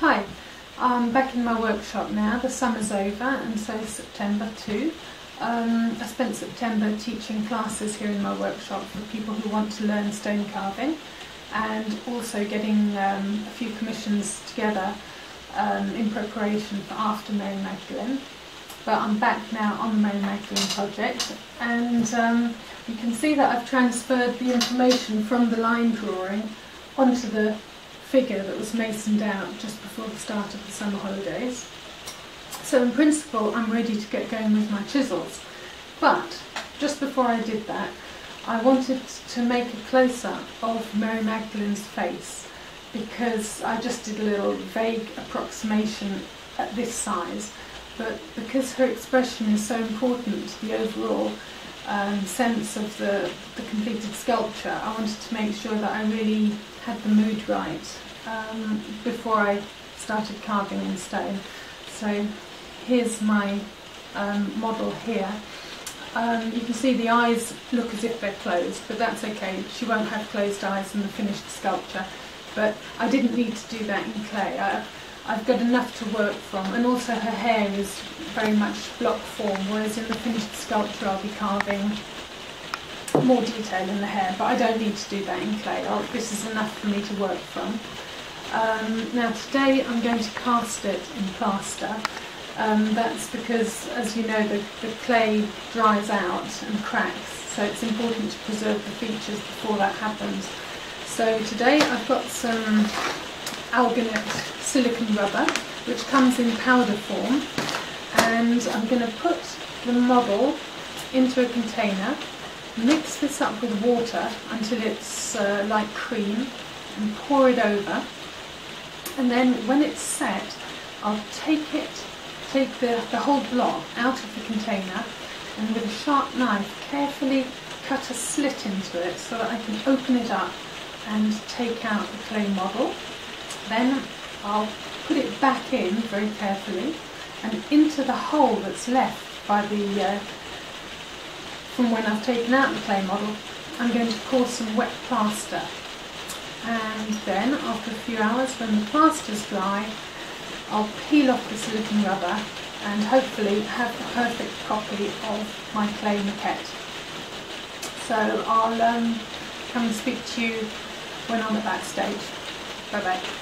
Hi, I'm back in my workshop now. The summer's over and so is September too. Um, I spent September teaching classes here in my workshop for people who want to learn stone carving and also getting um, a few commissions together um, in preparation for after Mary Magdalene. But I'm back now on the Mary Magdalene project and um, you can see that I've transferred the information from the line drawing onto the figure that was masoned out just before the start of the summer holidays. So in principle I'm ready to get going with my chisels. But just before I did that I wanted to make a close-up of Mary Magdalene's face because I just did a little vague approximation at this size but because her expression is so important to the overall um, sense of the, the completed sculpture, I wanted to make sure that I really had the mood right um, before I started carving in stone. So here's my um, model here. Um, you can see the eyes look as if they're closed, but that's okay. She won't have closed eyes in the finished sculpture. But I didn't need to do that in clay. I, I've got enough to work from and also her hair is very much block form whereas in the finished sculpture I'll be carving more detail in the hair but I don't need to do that in clay. I'll, this is enough for me to work from. Um, now today I'm going to cast it in plaster. Um, that's because as you know the, the clay dries out and cracks so it's important to preserve the features before that happens. So today I've got some alginate silicon rubber which comes in powder form. And I'm going to put the model into a container mix this up with water until it's uh, like cream and pour it over. And then when it's set I'll take it take the, the whole block out of the container and with a sharp knife carefully cut a slit into it so that I can open it up and take out the clay model. Then I'll put it back in very carefully and into the hole that's left by the uh, from when I've taken out the clay model I'm going to pour some wet plaster and then after a few hours when the plaster's dry I'll peel off the silicon rubber and hopefully have a perfect copy of my clay maquette. So I'll um, come and speak to you when I'm at that stage. Bye bye.